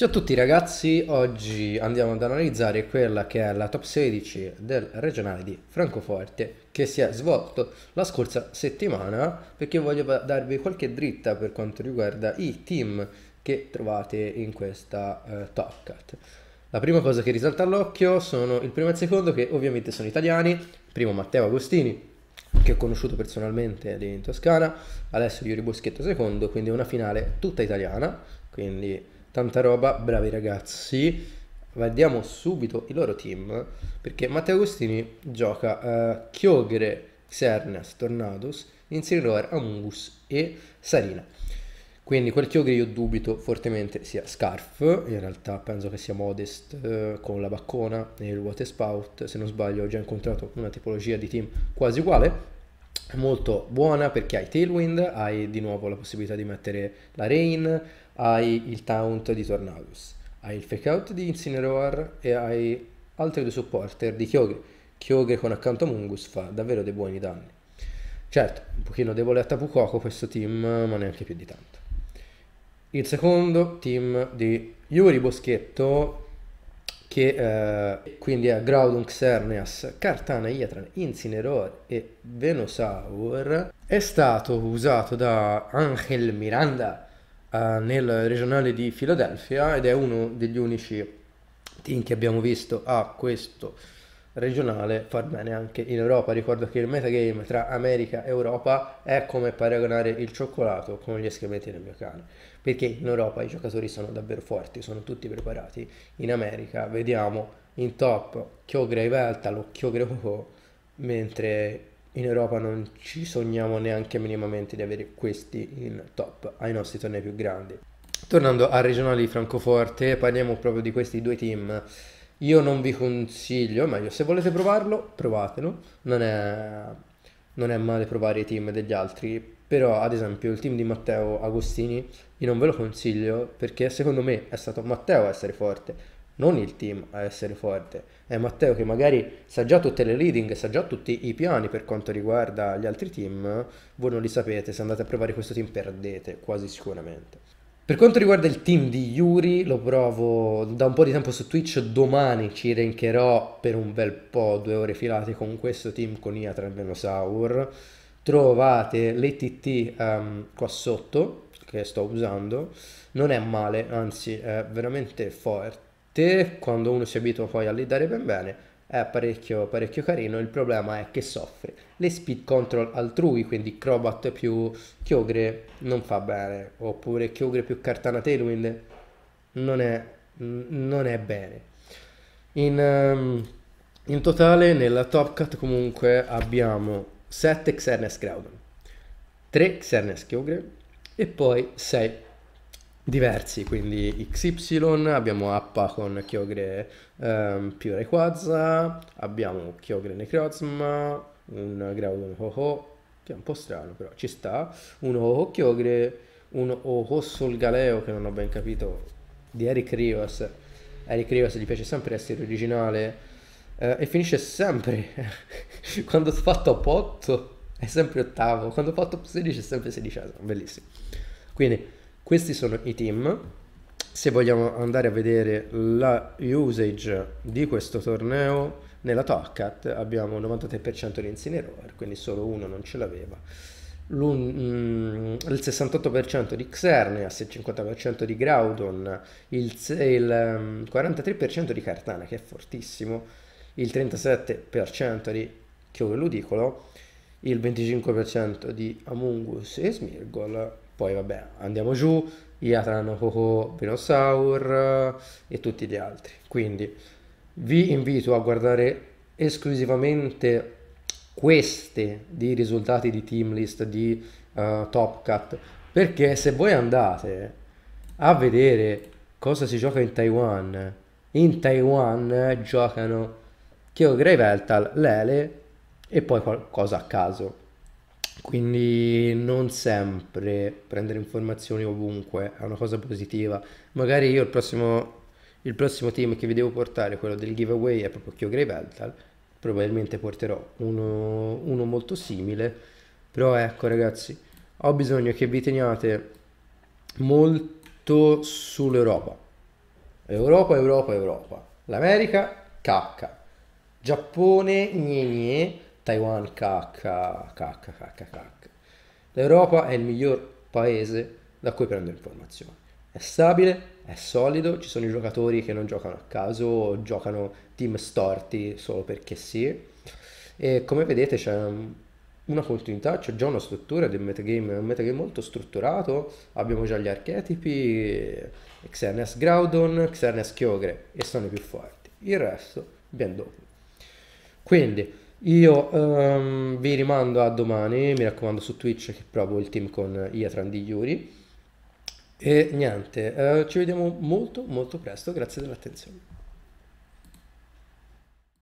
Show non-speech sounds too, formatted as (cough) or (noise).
Ciao a tutti ragazzi, oggi andiamo ad analizzare quella che è la top 16 del regionale di Francoforte che si è svolto la scorsa settimana perché voglio darvi qualche dritta per quanto riguarda i team che trovate in questa eh, top cut. La prima cosa che risalta all'occhio sono il primo e il secondo che ovviamente sono italiani, primo Matteo Agostini che ho conosciuto personalmente lì in Toscana, adesso Yuri Boschetto secondo, quindi una finale tutta italiana, quindi tanta roba, bravi ragazzi. Vediamo subito il loro team perché Matteo Agostini gioca uh, Chiogre, Xernes, Tornados, Insiroer, Amungus e Sarina. Quindi quel Chiogre io dubito fortemente sia Scarf, in realtà penso che sia Modest uh, con la baccona e il Water Spout, se non sbaglio ho già incontrato una tipologia di team quasi uguale, molto buona perché hai Tailwind, hai di nuovo la possibilità di mettere la Rain, hai il taunt di Tornadus, hai il fake out di Incineroar e hai altri due supporter di Kyogre. Kyogre con accanto a Mungus fa davvero dei buoni danni. Certo, un pochino debole a Tapu Koko questo team, ma neanche più di tanto. Il secondo team di Yuri Boschetto, che eh, quindi è Groudon, Xerneas, Cartana, Iatran, Incineroar e Venusaur, è stato usato da Angel Miranda uh, nel regionale di Filadelfia ed è uno degli unici team che abbiamo visto a questo regionale far bene anche in Europa. Ricordo che il metagame tra America e Europa è come paragonare il cioccolato con gli escrementi del mio cane, perché in Europa i giocatori sono davvero forti, sono tutti preparati. In America vediamo in top Kyogre Veltal o Kyogre Ho, mentre in Europa non ci sogniamo neanche minimamente di avere questi in top ai nostri tornei più grandi. Tornando al regionale di Francoforte, parliamo proprio di questi due team. Io non vi consiglio, meglio, se volete provarlo, provatelo. Non è, non è male provare i team degli altri, però ad esempio il team di Matteo Agostini io non ve lo consiglio perché secondo me è stato Matteo a essere forte, non il team a essere forte. È Matteo che magari sa già tutte le leading, sa già tutti i piani per quanto riguarda gli altri team. Voi non li sapete, se andate a provare questo team perdete quasi sicuramente. Per quanto riguarda il team di Yuri, lo provo da un po' di tempo su Twitch, domani ci rankerò per un bel po', due ore filate con questo team con Iatra e Venosaur. Trovate l'ETT um, ehm, qua sotto, che sto usando, non è male, anzi è veramente forte. Te quando uno si abitua poi a leadare ben bene è parecchio, parecchio carino, il problema è che soffre. Le speed control altrui, quindi Crobat più Kyogre non fa bene, oppure Kyogre più Cartana Tailwind non è, non è bene. In, um, in, totale nella top cut comunque abbiamo 7 Xernes Groudon, 3 Xernes Kyogre e poi 6 diversi, quindi XY, abbiamo Appa con Kyogre um, più Rayquaza, abbiamo Kyogre Necrozma, un Groudon Ho-Ho, che è un po' strano però ci sta, un Ho-Ho Kyogre, un Ho-Ho Solgaleo che non ho ben capito, di Eric Rivas, Eric Rivas gli piace sempre essere originale eh, e finisce sempre, (laughs) quando fa top 8 è sempre ottavo, quando fa top 16 è sempre sedicesimo, bellissimo. Quindi questi sono i team. Se vogliamo andare a vedere la usage di questo torneo, nella Toccat abbiamo il 93% di Incineroar, quindi solo uno non ce l'aveva. Mm, il 68% di Xerneas, il 50% di Groudon, il, il 43% mm, di Cartana che è fortissimo, il 37% di Chiove Ludicolo, il 25% di Amungus e Smirgol, poi vabbè, andiamo giù, Iatran, Coco, Venusaur e tutti gli altri. Quindi vi invito a guardare esclusivamente queste di risultati di team list di uh, Top Cut perché se voi andate a vedere cosa si gioca in Taiwan in Taiwan giocano Kyogre Veltal, Lele e poi qualcosa a caso quindi non sempre prendere informazioni ovunque è una cosa positiva. Magari io il prossimo, il prossimo team che vi devo portare, quello del giveaway, è proprio Kyogre Veltal. Probabilmente porterò uno, uno molto simile. Però ecco ragazzi, ho bisogno che vi teniate molto sull'Europa. Europa, Europa, Europa. L'America, cacca. Giappone, gne gne. Taiwan, cacca, cacca, cacca, cacca. L'Europa è il miglior paese da cui prendere informazioni. È stabile, è solido, ci sono i giocatori che non giocano a caso, giocano team storti solo perché sì. E come vedete c'è una continuità, c'è già una struttura del metagame, un metagame molto strutturato, abbiamo già gli archetipi, Xerneas Groudon, Xerneas Kyogre e sono i più forti. Il resto ben dopo. Quindi io um, vi rimando a domani, mi raccomando su Twitch che provo il team con Iatran di Yuri. E niente, uh, ci vediamo molto molto presto, grazie dell'attenzione.